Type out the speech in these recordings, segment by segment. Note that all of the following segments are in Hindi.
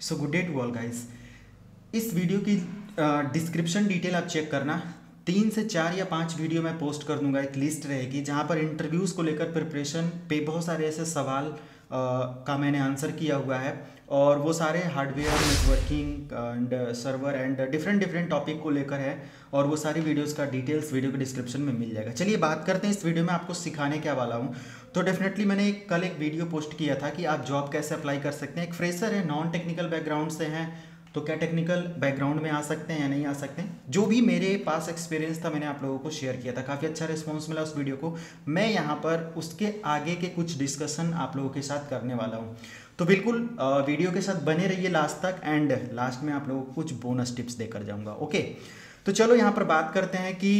So good day to all guys इस वीडियो की डिस्क्रिप्शन डिटेल आप चेक करना। तीन से चार या पाँच वीडियो मैं पोस्ट कर दूँगा एक लिस्ट रहेगी जहाँ पर इंटरव्यूज़ को लेकर प्रिपरेशन पे बहुत सारे ऐसे सवाल आ, का मैंने आंसर किया हुआ है। और वो सारे hardware networking and server and different different topic को लेकर है और वो सारी वीडियोस का डिटेल्स वीडियो के डिस्क्रिप्शन में मिल जाएगा। चलिए बात करते हैं इस वीडियो में आपको सिखाने क्या वाला हूँ। तो डेफिनेटली मैंने एक, कल एक वीडियो पोस्ट किया था कि आप जॉब कैसे अप्लाई कर सकते हैं। एक फ्रेशर है नॉन टेक्निकल बैकग्राउंड से हैं तो क्या टेक्निकल बैकग्राउंड में आ सकते हैं या नहीं आ सकते हैं? जो भी मेरे पास एक्सपीरियंस था मैंने आप लोगों को शेयर किया था। काफ़ी अच्छा रिस्पॉन्स मिला उस वीडियो को। मैं यहाँ पर उसके आगे के कुछ डिस्कशन आप लोगों के साथ करने वाला हूँ। तो बिल्कुल वीडियो के साथ बने रहिए लास्ट तक एंड लास्ट में आप लोगों को कुछ बोनस टिप्स देकर जाऊँगा ओके तो चलो यहाँ पर बात करते हैं कि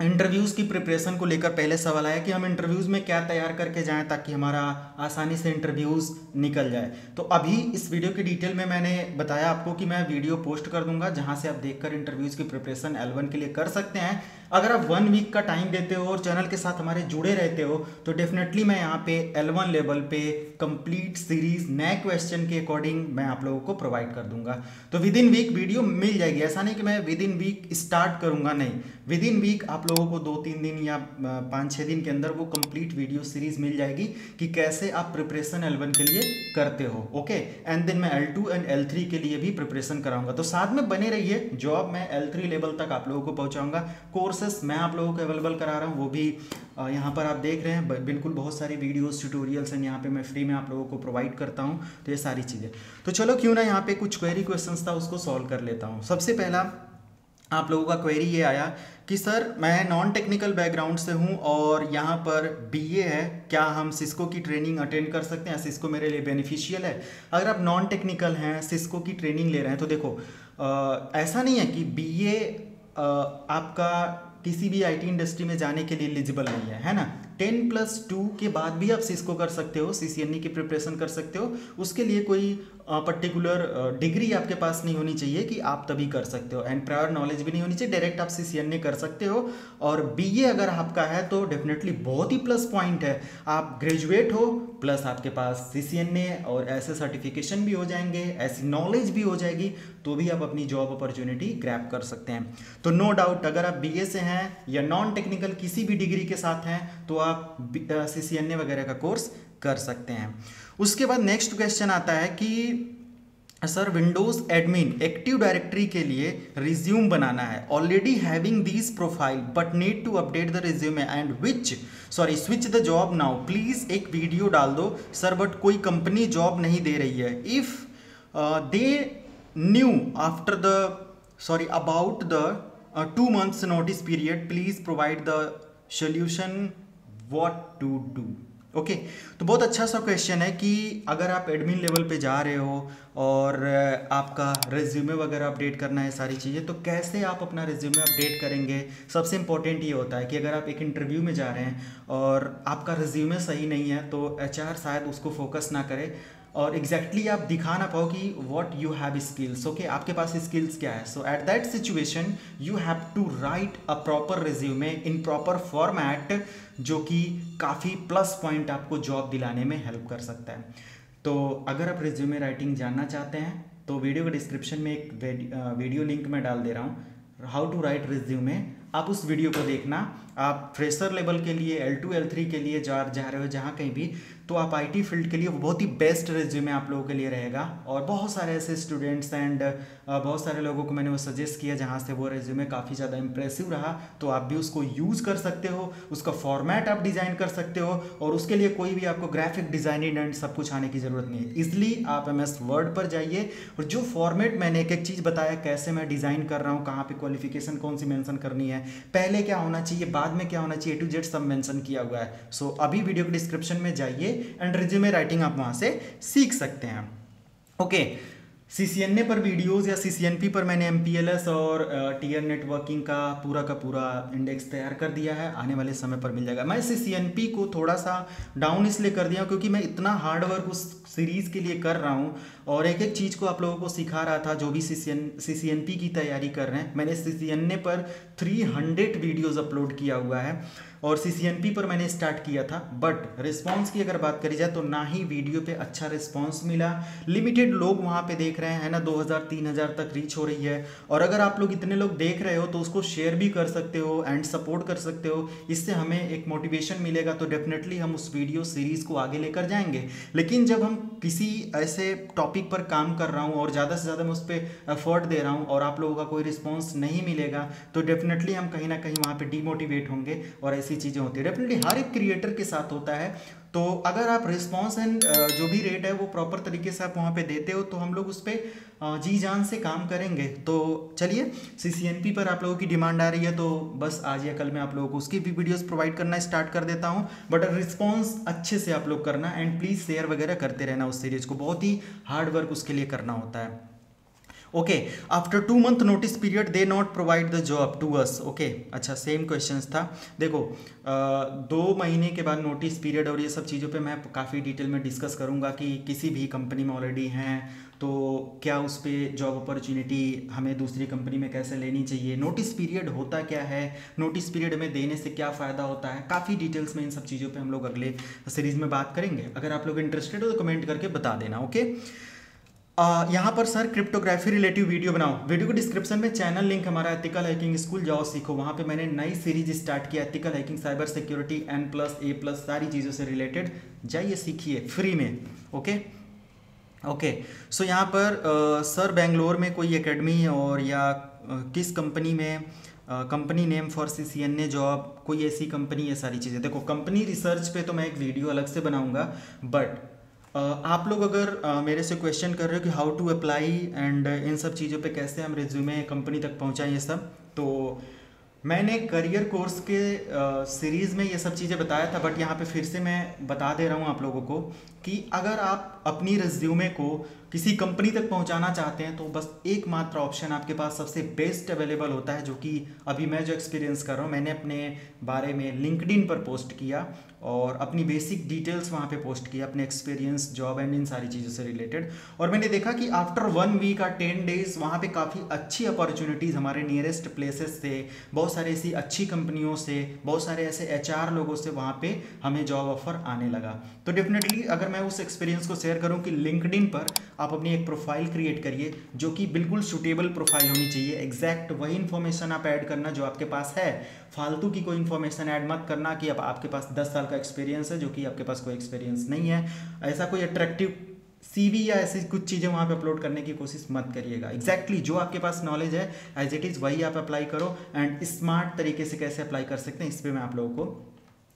इंटरव्यूज़ की प्रिपरेशन को लेकर पहले सवाल आया कि हम इंटरव्यूज़ में क्या तैयार करके जाएँ ताकि हमारा आसानी से इंटरव्यूज़ निकल जाए। तो अभी इस वीडियो की डिटेल में मैंने बताया आपको कि मैं वीडियो पोस्ट कर दूँगा, जहाँ से आप देखकर इंटरव्यूज़ की प्रिपरेशन एल के लिए कर सकते हैं। अगर आप वन वीक का टाइम देते हो और चैनल के साथ हमारे जुड़े रहते हो तो डेफिनेटली मैं यहाँ पे एल लेवल पे कंप्लीट सीरीज़ नए क्वेश्चन के अकॉर्डिंग मैं आप लोगों को प्रोवाइड कर दूँगा। तो विद इन वीक वीडियो मिल जाएगी। ऐसा नहीं कि मैं विद इन वीक स्टार्ट करूँगा नहीं। विद इन वीक आप लोगों को दो तीन दिन या पाँच छः दिन के अंदर वो कंप्लीट वीडियो सीरीज़ मिल जाएगी कि कैसे आप प्रिपरेशन एल के लिए करते हो। ओके एंड देन मैं L two and L three के लिए भी प्रिपरेशन कराऊँगा। तो साथ में बने रहिए। जॉब मैं एल थ्री लेवल तक आप लोगों को पहुंचाऊँगा। कोर्सेस मैं आप लोगों को अवेलेबल करा रहा हूँ वो भी यहाँ पर आप देख रहे हैं। बिल्कुल बहुत सारी वीडियोस ट्यूटोरियल्स हैं यहाँ पे मैं फ्री में आप लोगों को प्रोवाइड करता हूँ तो ये सारी चीज़ें। तो चलो क्यों ना यहाँ पे कुछ क्वेरी क्वेश्चंस था उसको सॉल्व कर लेता हूँ। सबसे पहला आप लोगों का क्वेरी ये आया कि सर मैं नॉन टेक्निकल बैकग्राउंड से हूँ और यहाँ पर बीए है क्या हम सिस्को की ट्रेनिंग अटेंड कर सकते हैं? सिस्को मेरे लिए बेनिफिशियल है? अगर आप नॉन टेक्निकल हैं सिस्को की ट्रेनिंग ले रहे हैं तो देखो आ, ऐसा नहीं है कि बीए आपका किसी भी आईटी इंडस्ट्री में जाने के लिए एलिजिबल नहीं है है ना? टेन प्लस टू के बाद भी आप सिस्को कर सकते हो CCNE की प्रिपरेशन कर सकते हो। उसके लिए कोई पर्टिकुलर डिग्री आपके पास नहीं होनी चाहिए कि आप तभी कर सकते हो। एंड प्रायर नॉलेज भी नहीं होनी चाहिए डायरेक्ट आप सी कर सकते हो। और बीए अगर आपका है तो डेफिनेटली बहुत ही प्लस पॉइंट है। आप ग्रेजुएट हो प्लस आपके पास सी और ऐसे सर्टिफिकेशन भी हो जाएँगे, ऐसी नॉलेज भी हो जाएगी तो भी आप अपनी जॉब अपॉर्चुनिटी ग्रैप कर सकते हैं। तो नो no डाउट अगर आप बीए से हैं या नॉन टेक्निकल किसी भी डिग्री के साथ हैं तो आप सी वगैरह का कोर्स कर सकते हैं। उसके बाद नेक्स्ट क्वेश्चन आता है कि, sir Windows admin active directory के लिए रिज्यूम बनाना है। Already having this profile but need to update the resume and which sorry switch the job now please एक वीडियो डाल दो, सर बट कोई कंपनी जॉब नहीं दे रही है। If they new after the sorry about the two months notice period please provide the solution what to do okay तो बहुत अच्छा सा क्वेश्चन है कि अगर आप एडमिन लेवल पे जा रहे हो और आपका रेज्यूमे वगैरह अपडेट करना है सारी चीज़ें तो कैसे आप अपना रिज्यूमे अपडेट करेंगे? सबसे इम्पोर्टेंट ये होता है कि अगर आप एक इंटरव्यू में जा रहे हैं और आपका रिज्यूमे सही नहीं है तो एचआर शायद उसको फोकस ना करे। और एग्जैक्टली exactly आप दिखा ना पाओ कि what you have skills okay आपके पास स्किल्स क्या है? So at that situation you have to write a proper resume in proper format जो कि काफ़ी प्लस पॉइंट आपको जॉब दिलाने में हेल्प कर सकता है। तो अगर आप रिज्यूमे राइटिंग जानना चाहते हैं तो वीडियो के डिस्क्रिप्शन में एक वीडियो लिंक मैं डाल दे रहा हूँ। हाउ टू राइट रिज्यूमे आप उस वीडियो को देखना। आप फ्रेशर लेवल के लिए एल टू एल थ्री के लिए जा जा रहे हो जहाँ कहीं भी तो आप आईटी फ़ील्ड के लिए वो बहुत ही बेस्ट रेज्यूमे आप लोगों के लिए रहेगा। और बहुत सारे ऐसे स्टूडेंट्स एंड बहुत सारे लोगों को मैंने वो सजेस्ट किया जहाँ से वो रेज्यूमे काफ़ी ज़्यादा इंप्रेसिव रहा। तो आप भी उसको यूज़ कर सकते हो, उसका फॉर्मेट आप डिज़ाइन कर सकते हो, और उसके लिए कोई भी आपको ग्राफिक डिज़ाइनिंग एंड सब कुछ आने की ज़रूरत नहीं है। इसलिए आप एम एस वर्ड पर जाइए, और जो फॉर्मेट मैंने एक एक चीज़ बताया, कैसे मैं डिज़ाइन कर रहा हूँ, कहाँ पर क्वालिफिकेशन कौन सी मैंसन करनी है, पहले क्या होना चाहिए, बाद में क्या होना चाहिए? टू जेड सब मेंशन किया हुआ है। सो so, अभी वीडियो के डिस्क्रिप्शन में जाइए एंड रिज्यूमे राइटिंग आप वहाँ से सीख सकते हैं। Okay C C N A पर वीडियोस या सी सी एन पी पर मैंने एम पी एल एस और टीयर नेटवर्किंग का पूरा का पूरा इंडेक्स तैयार कर दिया है। आने वाले समय पर मिल जाएगा। मैं सी सी एन पी को थोड़ा सा डाउन इसलिए कर दिया क्योंकि मैं इतना हार्ड वर्क उस सीरीज़ के लिए कर रहा हूँ और एक एक चीज़ को आप लोगों को सिखा रहा था, जो भी C C N C C N P की तैयारी कर रहे हैं। मैंने सी सी एन ए पर 300 वीडियोस अपलोड किया हुआ है। और सीसीएनपी पर मैंने स्टार्ट किया था बट रिस्पॉन्स की अगर बात करी जाए तो ना ही वीडियो पे अच्छा रिस्पॉन्स मिला। लिमिटेड लोग वहाँ पे देख रहे हैं ना? हज़ार, तीन हज़ार तक रीच हो रही है। और अगर आप लोग इतने लोग देख रहे हो तो उसको शेयर भी कर सकते हो एंड सपोर्ट कर सकते हो। इससे हमें एक मोटिवेशन मिलेगा तो डेफिनेटली हम उस वीडियो सीरीज़ को आगे लेकर जाएँगे। लेकिन जब हम किसी ऐसे टॉपिक पर काम कर रहा हूँ और ज़्यादा से ज़्यादा मैं उस पर एफर्ट दे रहा हूँ और आप लोगों का कोई रिस्पॉन्स नहीं मिलेगा तो डेफिनेटली हम कहीं ना कहीं वहाँ पर डीमोटिवेट होंगे और ऐसी चीज़ें होती है। डेफिनेटली हर एक क्रिएटर के साथ होता है। तो अगर आप रिस्पॉन्स एंड जो भी रेट है वो प्रॉपर तरीके से आप वहाँ पे देते हो तो हम लोग उस पर जी जान से काम करेंगे। तो चलिए सी सी एन पी पर आप लोगों की डिमांड आ रही है तो बस आज या कल मैं आप लोगों को उसकी भी वीडियोस प्रोवाइड करना स्टार्ट कर देता हूँ। बट रिस्पॉन्स अच्छे से आप लोग करना एंड प्लीज़ शेयर वगैरह करते रहना उस सीरीज़ को। बहुत ही हार्ड वर्क उसके लिए करना होता है। Okay after two month notice period they not provide the job to us okay अच्छा सेम क्वेश्चंस था। देखो आ, दो महीने के बाद नोटिस पीरियड और ये सब चीज़ों पे मैं काफ़ी डिटेल में डिस्कस करूँगा कि किसी भी कंपनी में ऑलरेडी हैं तो क्या उस पर जॉब अपॉर्चुनिटी हमें दूसरी कंपनी में कैसे लेनी चाहिए? नोटिस पीरियड होता क्या है? नोटिस पीरियड में देने से क्या फ़ायदा होता है? काफ़ी डिटेल्स में इन सब चीज़ों पे हम लोग अगले सीरीज़ में बात करेंगे। अगर आप लोग इंटरेस्टेड हो तो कमेंट करके बता देना ओके यहाँ पर सर क्रिप्टोग्राफी रिलेटिव वीडियो बनाओ। वीडियो को डिस्क्रिप्शन में चैनल लिंक हमारा एथिकल हैकिंग स्कूल जाओ सीखो। वहाँ पे मैंने नई सीरीज़ स्टार्ट किया ethical hacking cyber security N plus A plus सारी चीज़ों से रिलेटेड जाइए सीखिए फ्री में ओके ओके सो यहाँ पर आ, सर बेंगलोर में कोई एकेडमी और या आ, किस कंपनी में company name for C C N A job कोई ऐसी कंपनी ये सारी चीज़ें। देखो कंपनी रिसर्च पे तो मैं एक वीडियो अलग से बनाऊँगा बट आप लोग अगर मेरे से क्वेश्चन कर रहे हो कि हाउ टू अप्लाई एंड इन सब चीज़ों पे कैसे हम रिज्यूमे कंपनी तक पहुँचाएँ ये सब तो मैंने करियर कोर्स के सीरीज़ में ये सब चीज़ें बताया था बट यहाँ पे फिर से मैं बता दे रहा हूँ आप लोगों को कि अगर आप अपनी रिज्यूमे को किसी कंपनी तक पहुंचाना चाहते हैं तो बस एकमात्र ऑप्शन आपके पास सबसे बेस्ट अवेलेबल होता है, जो कि अभी मैं जो एक्सपीरियंस कर रहा हूँ, मैंने अपने बारे में लिंकडिन पर पोस्ट किया और अपनी बेसिक डिटेल्स वहाँ पे पोस्ट किया, अपने एक्सपीरियंस जॉब एंड इन सारी चीज़ों से रिलेटेड और मैंने देखा कि आफ्टर वन वीक और टेन डेज़ वहाँ पे काफ़ी अच्छी अपॉर्चुनिटीज़ हमारे नियरेस्ट प्लेसेस से, बहुत सारे ऐसी अच्छी कंपनियों से, बहुत सारे ऐसे एचआर लोगों से वहाँ पर हमें जॉब ऑफ़र आने लगा। तो डेफिनेटली अगर मैं उस एक्सपीरियंस को शेयर करूँ कि लिंकडिन पर आप अपनी एक प्रोफ़ाइल क्रिएट करिए, जो कि बिल्कुल सुटेबल प्रोफ़ाइल होनी चाहिए। एग्जैक्ट वही इन्फॉर्मेशन आप ऐड करना जो आपके पास है। फालतू की कोई इन्फॉर्मेशन ऐड मत करना कि अब आपके पास दस साल का एक्सपीरियंस है, जो कि आपके पास कोई एक्सपीरियंस नहीं है। ऐसा कोई अट्रैक्टिव सीवी या ऐसी कुछ चीज़ें वहाँ पे अपलोड करने की कोशिश मत करिएगा। एग्जैक्टली exactly जो आपके पास नॉलेज है एज इट इज़ वही आप अप्लाई करो। एंड स्मार्ट तरीके से कैसे अप्लाई कर सकते हैं, इस पर मैं आप लोगों को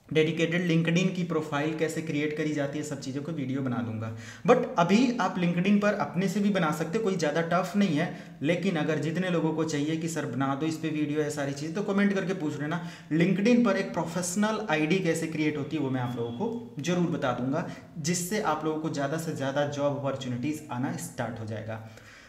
डेडिकेटेड लिंकडिन की प्रोफ़ाइल कैसे क्रिएट करी जाती है, सब चीज़ों को वीडियो बना दूँगा। बट अभी आप लिंकडिन पर अपने से भी बना सकते हो, कोई ज़्यादा टफ नहीं है, लेकिन अगर जितने लोगों को चाहिए कि सर बना दो इस पर वीडियो है सारी चीज़ तो कमेंट करके पूछ लेना। लिंकडिन पर एक प्रोफेशनल आईडी कैसे क्रिएट होती है, वो मैं आप लोगों को ज़रूर बता दूँगा, जिससे आप लोगों को ज़्यादा से ज़्यादा जॉब अपॉर्चुनिटीज़ आना स्टार्ट हो जाएगा।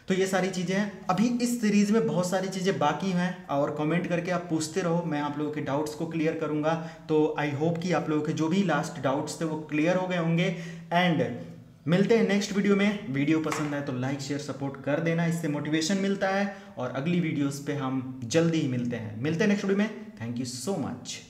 तो ये सारी चीज़ें हैं। अभी इस सीरीज़ में बहुत सारी चीज़ें बाकी हैं। और कमेंट करके आप पूछते रहो। मैं आप लोगों के डाउट्स को क्लियर करूँगा। तो आई होप कि आप लोगों के जो भी लास्ट डाउट्स थे वो क्लियर हो गए होंगे। एंड मिलते हैं नेक्स्ट वीडियो में। वीडियो पसंद आए तो लाइक शेयर सपोर्ट कर देना। इससे मोटिवेशन मिलता है। और अगली वीडियोस पे हम जल्दी ही मिलते हैं। मिलते हैं नेक्स्ट वीडियो में। Thank you so much